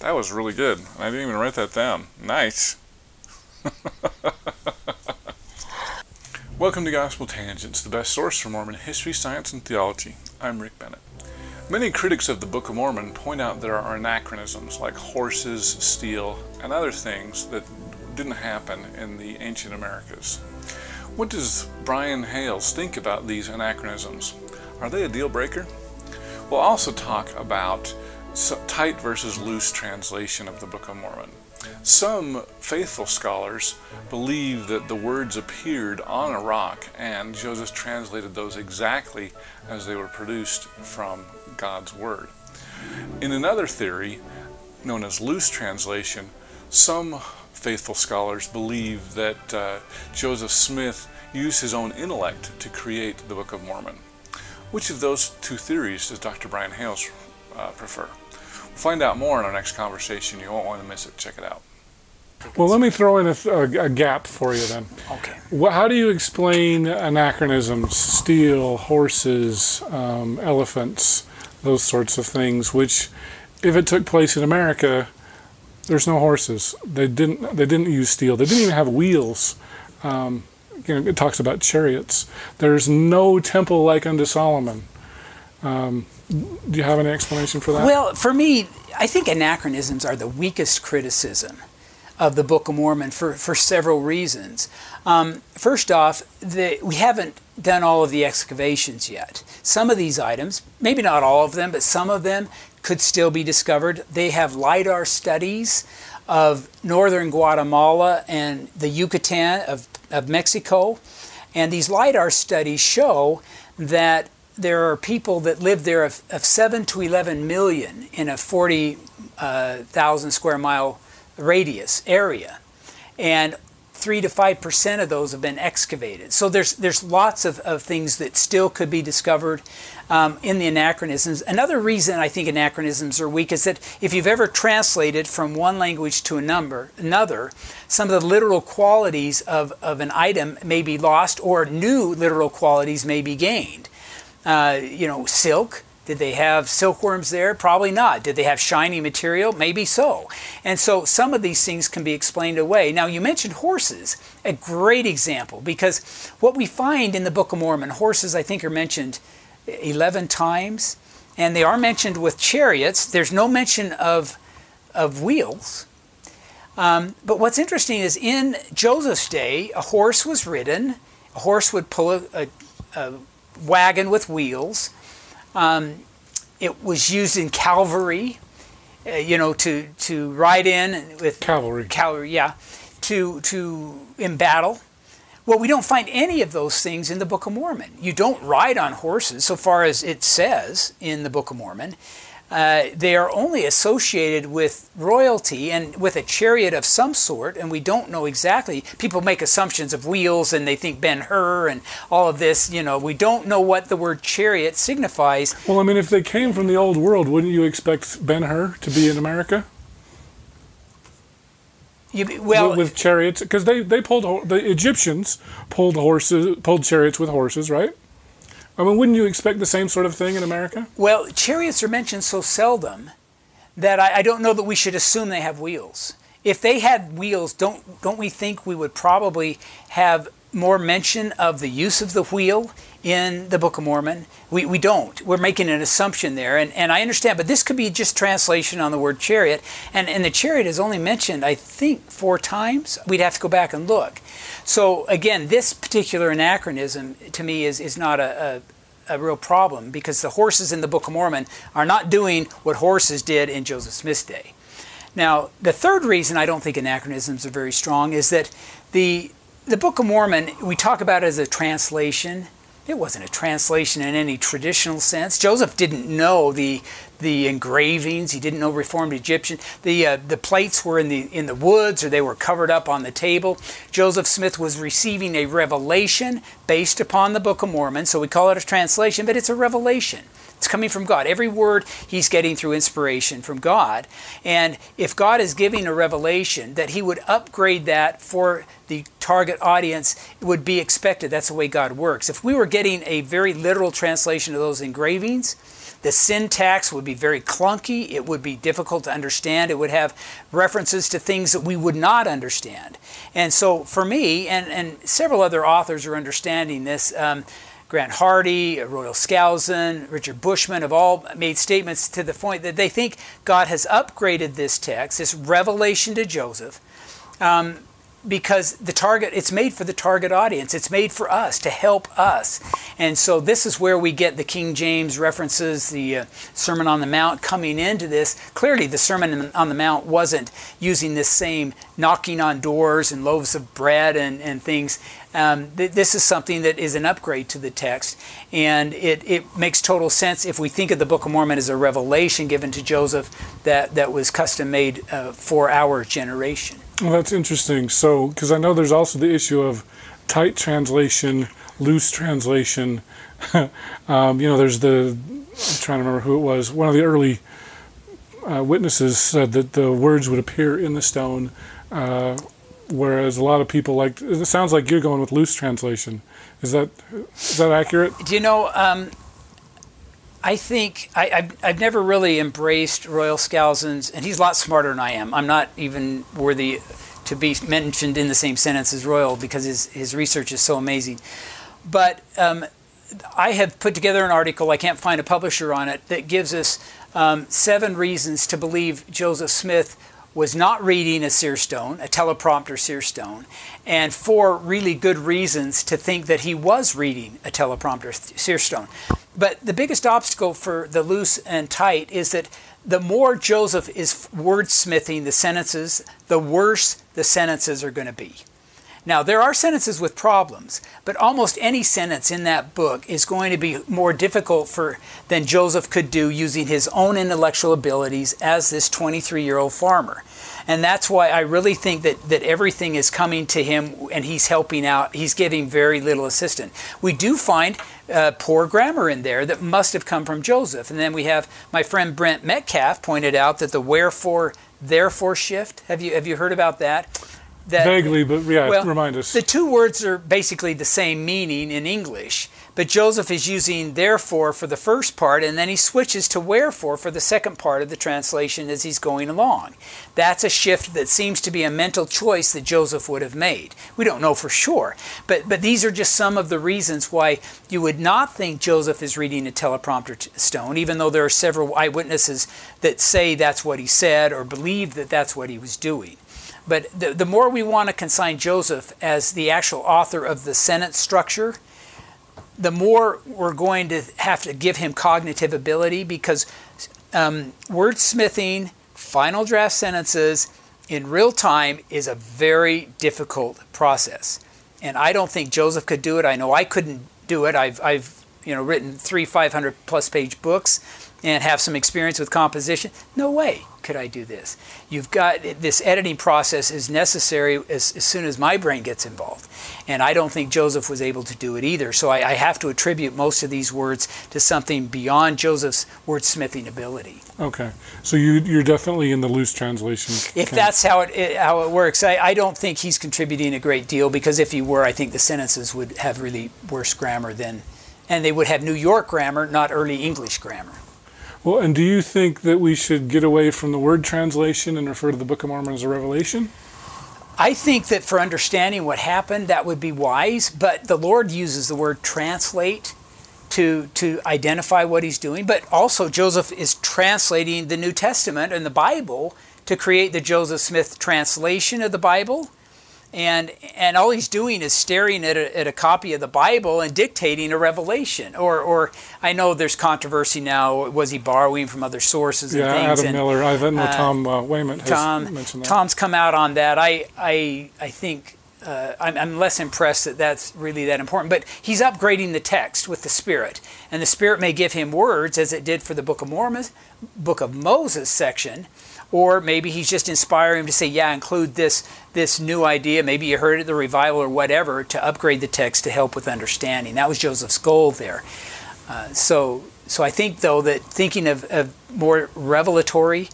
That was really good. I didn't even write that down. Nice. Welcome to Gospel Tangents, the best source for Mormon history, science, and theology. I'm Rick Bennett. Many critics of the Book of Mormon point out there are anachronisms like horses, steel, and other things that didn't happen in the ancient Americas. What does Brian Hales think about these anachronisms? Are they a deal breaker? We'll also talk about tight versus loose translation of the Book of Mormon. Some faithful scholars believe that the words appeared on a rock and Joseph translated those exactly as they were produced from God's Word. In another theory, known as loose translation, some faithful scholars believe that uh, Joseph Smith used his own intellect to create the Book of Mormon. Which of those two theories does Dr. Brian Hales uh, prefer? We'll find out more in our next conversation. You won't want to miss it. Check it out. Well, let me throw in a, a, a gap for you then. Okay. Well, how do you explain anachronisms, steel, horses, um, elephants, those sorts of things, which, if it took place in America, there's no horses. They didn't. They didn't use steel. They didn't even have wheels. Um, you know, it talks about chariots. There's no temple like unto Solomon. Um, do you have any explanation for that? Well, for me, I think anachronisms are the weakest criticism of the Book of Mormon for, for several reasons. Um, first off, the, we haven't done all of the excavations yet. Some of these items, maybe not all of them, but some of them could still be discovered. They have LIDAR studies of northern Guatemala and the Yucatan of, of Mexico. And these LIDAR studies show that there are people that live there of, of 7 to 11 million in a 40,000 uh, square mile radius area. And 3 to 5% of those have been excavated. So there's, there's lots of, of things that still could be discovered um, in the anachronisms. Another reason I think anachronisms are weak is that if you've ever translated from one language to a number, another, some of the literal qualities of, of an item may be lost or new literal qualities may be gained. Uh, you know, silk. Did they have silkworms there? Probably not. Did they have shiny material? Maybe so. And so some of these things can be explained away. Now, you mentioned horses, a great example, because what we find in the Book of Mormon, horses, I think, are mentioned 11 times, and they are mentioned with chariots. There's no mention of, of wheels. Um, but what's interesting is in Joseph's day, a horse was ridden, a horse would pull a, a, a wagon with wheels. Um, it was used in cavalry, uh, you know, to, to ride in with cavalry. Cavalry, yeah, to to in battle. Well, we don't find any of those things in the Book of Mormon. You don't ride on horses, so far as it says in the Book of Mormon. Uh, they are only associated with royalty and with a chariot of some sort, and we don't know exactly. People make assumptions of wheels and they think Ben Hur and all of this. You know, we don't know what the word chariot signifies. Well, I mean, if they came from the old world, wouldn't you expect Ben Hur to be in America? You, well, with chariots, because they, they pulled the Egyptians pulled horses, pulled chariots with horses, right? I mean, wouldn't you expect the same sort of thing in America? Well, chariots are mentioned so seldom that I, I don't know that we should assume they have wheels. If they had wheels, don't don't we think we would probably have more mention of the use of the wheel in the Book of Mormon? We, we don't. We're making an assumption there. And, and I understand, but this could be just translation on the word chariot. And, and the chariot is only mentioned, I think, four times. We'd have to go back and look. So again, this particular anachronism to me is, is not a, a, a real problem because the horses in the Book of Mormon are not doing what horses did in Joseph Smith's day. Now, the third reason I don't think anachronisms are very strong is that the the Book of Mormon, we talk about it as a translation. It wasn't a translation in any traditional sense. Joseph didn't know the the engravings. He didn't know Reformed Egyptian. The uh, the plates were in the in the woods or they were covered up on the table. Joseph Smith was receiving a revelation based upon the Book of Mormon. So we call it a translation, but it's a revelation. It's coming from God. Every word he's getting through inspiration from God. And if God is giving a revelation, that he would upgrade that for the target audience it would be expected. That's the way God works. If we were getting a very literal translation of those engravings, The syntax would be very clunky. It would be difficult to understand. It would have references to things that we would not understand. And so, for me, and, and several other authors are understanding this. Um, Grant Hardy, Royal Skousen, Richard Bushman have all made statements to the point that they think God has upgraded this text, this revelation to Joseph, um, because the target it's made for the target audience. It's made for us to help us. And so this is where we get the king james references the uh, sermon on the mount coming into this. Clearly the sermon on the mount wasn't using this same knocking on doors and loaves of bread and, and things. Um, th- this is something that is an upgrade to the text and it, it makes total sense if we think of the book of mormon as a revelation given to joseph that, that was custom made uh, for our generation well, that's interesting. So, because I know there's also the issue of tight translation, loose translation. um, you know, there's the, I'm trying to remember who it was, one of the early uh, witnesses said that the words would appear in the stone, uh, whereas a lot of people like, it sounds like you're going with loose translation. Is that, is that accurate? Do you know, um, I think I, have I've never really embraced Royal Skousen's, and he's a lot smarter than I am. I'm not even worthy to be mentioned in the same sentence as Royal because his, his research is so amazing. But um, I have put together an article, I can't find a publisher on it, that gives us um, seven reasons to believe Joseph Smith was not reading a seer stone, a teleprompter seer stone, and four really good reasons to think that he was reading a teleprompter seer stone. But the biggest obstacle for the loose and tight is that the more Joseph is wordsmithing the sentences, the worse the sentences are going to be. Now, there are sentences with problems, but almost any sentence in that book is going to be more difficult for than Joseph could do using his own intellectual abilities as this 23-year-old farmer. And that's why I really think that, that everything is coming to him and he's helping out. He's giving very little assistance. We do find uh, poor grammar in there that must have come from Joseph. And then we have my friend Brent Metcalfe pointed out that the wherefore, therefore shift. Have you, have you heard about that? That, Vaguely, but yeah, well, remind us. The two words are basically the same meaning in English, but Joseph is using therefore for the first part, and then he switches to wherefore for the second part of the translation as he's going along. That's a shift that seems to be a mental choice that Joseph would have made. We don't know for sure, but, but these are just some of the reasons why you would not think Joseph is reading a teleprompter stone, even though there are several eyewitnesses that say that's what he said or believe that that's what he was doing. But the, the more we want to consign Joseph as the actual author of the sentence structure, the more we're going to have to give him cognitive ability because um, wordsmithing final draft sentences in real time is a very difficult process. And I don't think Joseph could do it. I know I couldn't do it. I've, I've you know, written three 500 plus page books and have some experience with composition. No way could I do this. You've got this editing process is necessary as, as soon as my brain gets involved. And I don't think Joseph was able to do it either. So I, I have to attribute most of these words to something beyond Joseph's wordsmithing ability. Okay. So you, you're definitely in the loose translation. If camp. that's how it, it, how it works, I, I don't think he's contributing a great deal because if he were, I think the sentences would have really worse grammar than, and they would have New York grammar, not early English grammar. Well, and do you think that we should get away from the word translation and refer to the Book of Mormon as a revelation? I think that for understanding what happened, that would be wise, but the Lord uses the word translate to, to identify what he's doing. But also, Joseph is translating the New Testament and the Bible to create the Joseph Smith translation of the Bible and and all he's doing is staring at a, at a copy of the Bible and dictating a revelation. Or or I know there's controversy now. Was he borrowing from other sources yeah, and things? Adam and, Miller. I know uh, Tom uh, Wayment has Tom, mentioned that. Tom's come out on that. I I I think. Uh, I'm, I'm, less impressed that that's really that important. But he's upgrading the text with the Spirit, and the Spirit may give him words, as it did for the Book of Mormon, Book of Moses section, or maybe he's just inspiring him to say, yeah, include this this new idea. Maybe you heard it at the revival or whatever to upgrade the text to help with understanding. That was Joseph's goal there. Uh, so so I think though that thinking of, of more revelatory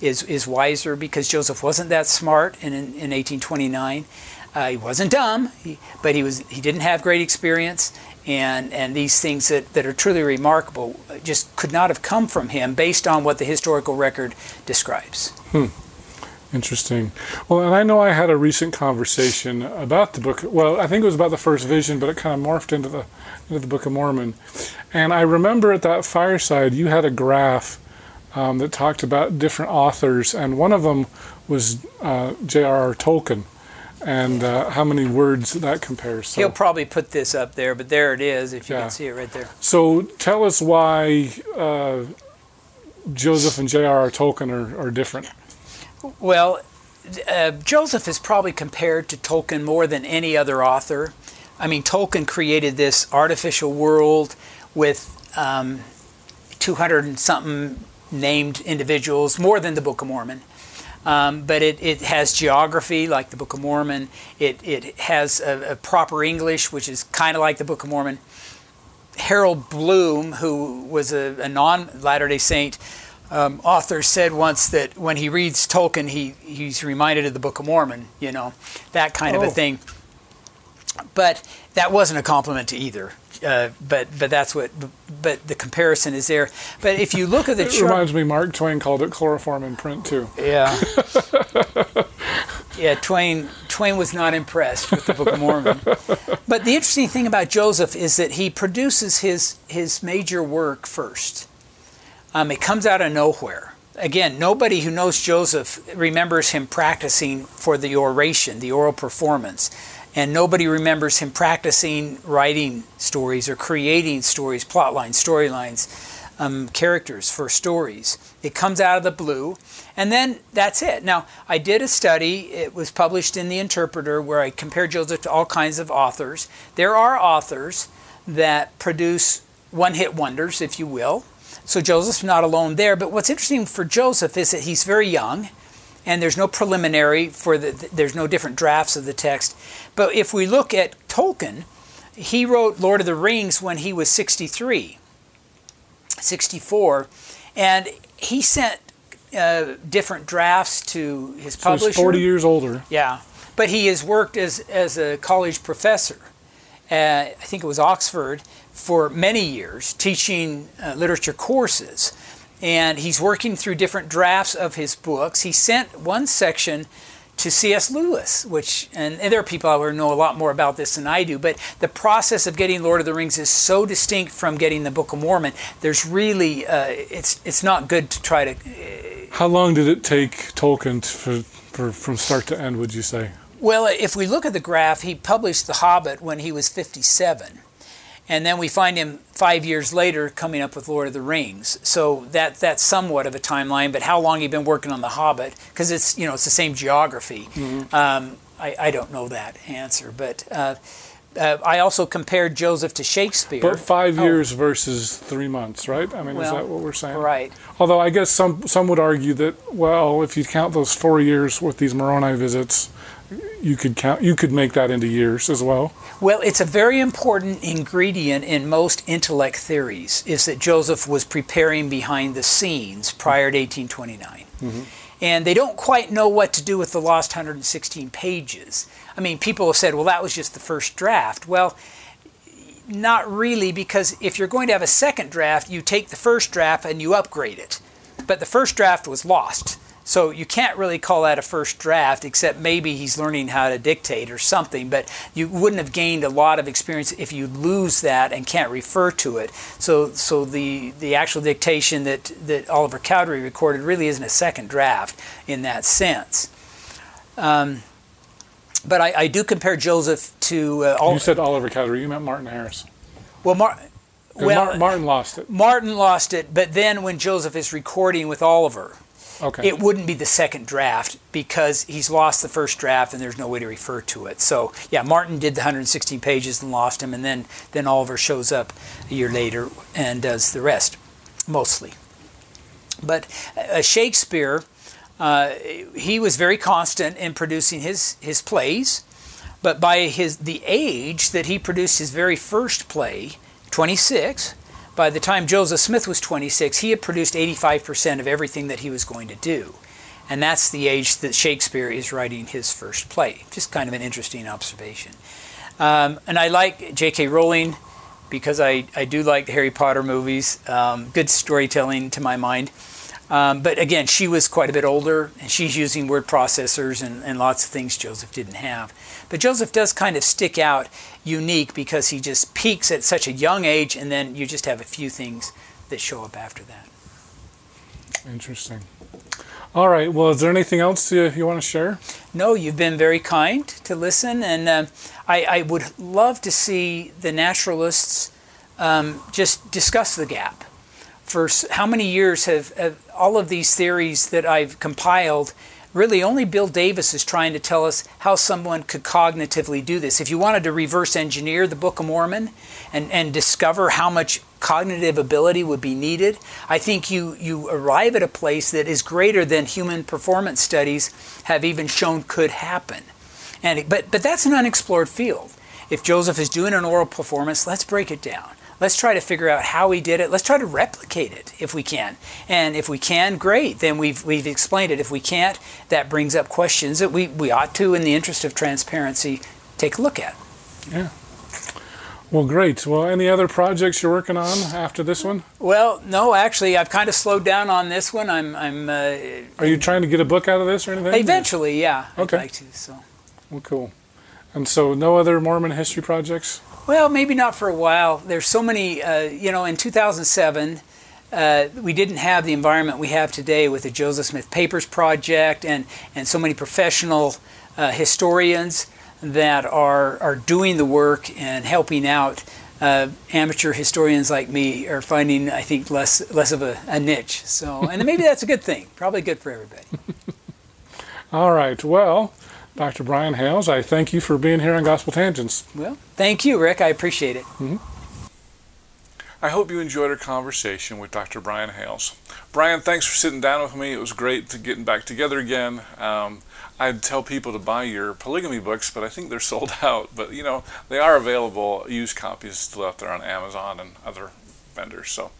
is is wiser because Joseph wasn't that smart in in, in 1829. Uh, he wasn't dumb, he, but he was he didn't have great experience, and and these things that, that are truly remarkable just could not have come from him based on what the historical record describes. Interesting. Well, and I know I had a recent conversation about the book. Well, I think it was about the first vision, but it kind of morphed into the into the Book of Mormon. And I remember at that fireside, you had a graph um, that talked about different authors, and one of them was uh, J.R.R. Tolkien, and uh, how many words that compares. So, He'll probably put this up there, but there it is if you Yeah. can see it right there. so tell us why uh, Joseph and J.R.R. Tolkien are, are different. Well, uh, Joseph is probably compared to Tolkien more than any other author. I mean, Tolkien created this artificial world with um, 200 and something named individuals, more than the Book of Mormon. Um, but it, it has geography like the Book of Mormon. It, it has a, a proper English, which is kind of like the Book of Mormon. Harold Bloom, who was a, a non Latter day Saint um, author, said once that when he reads Tolkien, he, he's reminded of the Book of Mormon, you know, that kind of Oh. a thing. But that wasn't a compliment to either. Uh, but but that's what. But the comparison is there. But if you look at the It chart, reminds me, Mark Twain called it chloroform in print too. yeah. yeah, Twain Twain was not impressed with the Book of Mormon. But the interesting thing about Joseph is that he produces his his major work first. Um, it comes out of nowhere. Again, nobody who knows Joseph remembers him practicing for the oration, the oral performance. And nobody remembers him practicing writing stories or creating stories, plot lines, storylines, um, characters for stories. It comes out of the blue, and then that's it. Now, I did a study, it was published in The Interpreter, where I compared Joseph to all kinds of authors. There are authors that produce one hit wonders, if you will. So Joseph's not alone there. But what's interesting for Joseph is that he's very young, and there's no preliminary for the, there's no different drafts of the text. But if we look at Tolkien, he wrote Lord of the Rings when he was 63, 64, and he sent uh, different drafts to his So publisher. he's 40 years older. Yeah, but he has worked as as a college professor. Uh, I think it was Oxford for many years, teaching uh, literature courses, and he's working through different drafts of his books. He sent one section to C.S. Lewis, which and, and there are people out there who know a lot more about this than I do. But the process of getting Lord of the Rings is so distinct from getting the Book of Mormon. There's really uh, it's it's not good to try to How long did it take Tolkien to, for, for, from start to end, would you say? Well, if we look at the graph, he published The Hobbit when he was 57. And then we find him five years later coming up with Lord of the Rings. So that that's somewhat of a timeline. But how long he'd been working on The Hobbit? Because it's you know it's the same geography. Um, I, I don't know that answer. But uh, uh, I also compared Joseph to Shakespeare. But five Oh. years versus three months, right? I mean, is that what we're saying? right. Although I guess some some would argue that well, if you count those four years with these Moroni visits, you could count you could make that into years as well. Well, it's a very important ingredient in most intellect theories is that Joseph was preparing behind the scenes prior to 1829. Mm-hmm. And they don't quite know what to do with the lost 116 pages. I mean, people have said, well, that was just the first draft. Well, not really, because if you're going to have a second draft, you take the first draft and you upgrade it. But the first draft was lost. So you can't really call that a first draft, except maybe he's learning how to dictate or something. But you wouldn't have gained a lot of experience if you lose that and can't refer to it. So, so the the actual dictation that that Oliver Cowdery recorded really isn't a second draft in that sense. Um, but I, I do compare Joseph to uh, all, You said Oliver Cowdery. You meant Martin Harris. well, Mar- well, Mar- Martin lost it. Martin lost it, but then when Joseph is recording with Oliver, Okay. it wouldn't be the second draft because he's lost the first draft and there's no way to refer to it. So yeah, Martin did the 116 pages and lost him, and then then Oliver shows up a year later and does the rest, mostly. But uh, Shakespeare, uh, he was very constant in producing his his plays, but by his the age that he produced his very first play, 26. By the time Joseph Smith was 26, he had produced 85% of everything that he was going to do. And that's the age that Shakespeare is writing his first play. Just kind of an interesting observation. Um, and I like J.K. Rowling because I, I do like the Harry Potter movies. Um, good storytelling to my mind. Um, but again, she was quite a bit older, and she's using word processors and, and lots of things Joseph didn't have. But Joseph does kind of stick out unique because he just peaks at such a young age, and then you just have a few things that show up after that. Interesting. All right. Well, is there anything else you, you want to share? No, you've been very kind to listen, and uh, I, I, would love to see the naturalists um, just discuss the gap. For how many years have, have all of these theories that I've compiled? Really, only Bill Davis is trying to tell us how someone could cognitively do this. If you wanted to reverse engineer the Book of Mormon and, and discover how much cognitive ability would be needed, I think you, you arrive at a place that is greater than human performance studies have even shown could happen. And, but, but that's an unexplored field. If Joseph is doing an oral performance, let's break it down. Let's try to figure out how he did it. Let's try to replicate it if we can. And if we can, great. Then we've, we've explained it. If we can't, that brings up questions that we, we ought to, in the interest of transparency, take a look at. Yeah. Well, great. Well, any other projects you're working on after this one? Well, no, actually, I've kind of slowed down on this one. I'm. I'm. Uh, Are you trying to get a book out of this or anything? Eventually, yeah. Okay. I'd like to. So. Well, cool. And so, no other Mormon history projects? Well, maybe not for a while. There's so many. Uh, you know, in 2007. Uh, we didn't have the environment we have today with the Joseph Smith Papers Project and, and so many professional uh, historians that are, are doing the work and helping out. Uh, amateur historians like me are finding, I think, less less of a, a niche. So, and maybe that's a good thing. Probably good for everybody. All right. Well, Dr. Brian Hales, I thank you for being here on Gospel Tangents. Well, thank you, Rick. I appreciate it. Mm-hmm. I hope you enjoyed our conversation with Dr. Brian Hales. Brian, thanks for sitting down with me. It was great to getting back together again. Um, I'd tell people to buy your polygamy books, but I think they're sold out. But you know, they are available. Used copies still out there on Amazon and other vendors. So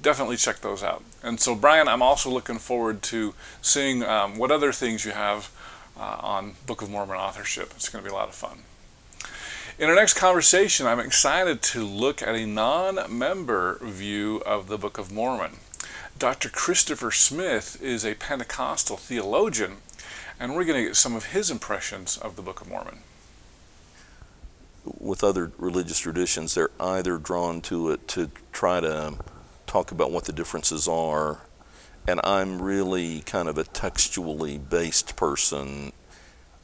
definitely check those out. And so, Brian, I'm also looking forward to seeing um, what other things you have uh, on Book of Mormon authorship. It's going to be a lot of fun. In our next conversation, I'm excited to look at a non member view of the Book of Mormon. Dr. Christopher Smith is a Pentecostal theologian, and we're going to get some of his impressions of the Book of Mormon. With other religious traditions, they're either drawn to it to try to talk about what the differences are, and I'm really kind of a textually based person,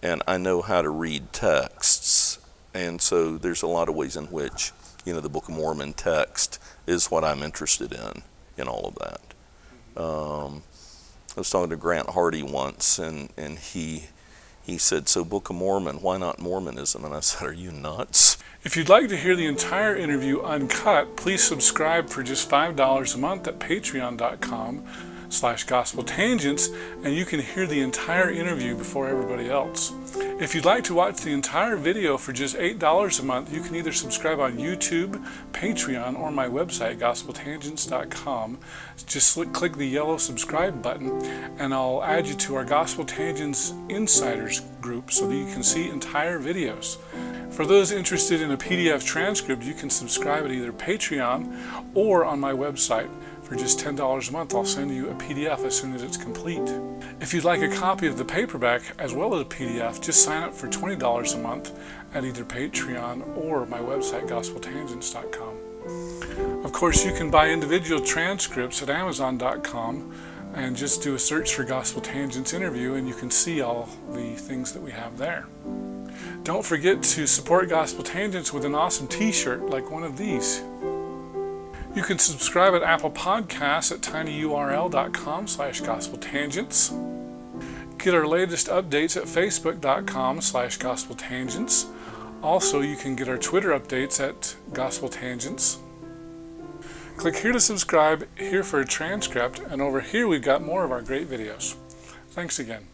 and I know how to read texts and so there's a lot of ways in which you know the Book of Mormon text is what I'm interested in in all of that. Um, I was talking to Grant Hardy once, and and he he said, "So Book of Mormon, why not Mormonism?" And I said, "Are you nuts?" If you'd like to hear the entire interview uncut, please subscribe for just five dollars a month at Patreon.com slash gospel tangents and you can hear the entire interview before everybody else. If you'd like to watch the entire video for just $8 a month, you can either subscribe on YouTube, Patreon, or my website, gospeltangents.com. Just click the yellow subscribe button and I'll add you to our Gospel Tangents Insiders group so that you can see entire videos. For those interested in a PDF transcript, you can subscribe at either Patreon or on my website. For just $10 a month, I'll send you a PDF as soon as it's complete. If you'd like a copy of the paperback as well as a PDF, just sign up for $20 a month at either Patreon or my website, gospeltangents.com. Of course, you can buy individual transcripts at Amazon.com and just do a search for Gospel Tangents interview, and you can see all the things that we have there. Don't forget to support Gospel Tangents with an awesome t shirt like one of these. You can subscribe at Apple Podcasts at tinyurl.com slash gospeltangents. Get our latest updates at facebook.com slash gospeltangents. Also, you can get our Twitter updates at Gospel Tangents. Click here to subscribe, here for a transcript, and over here we've got more of our great videos. Thanks again.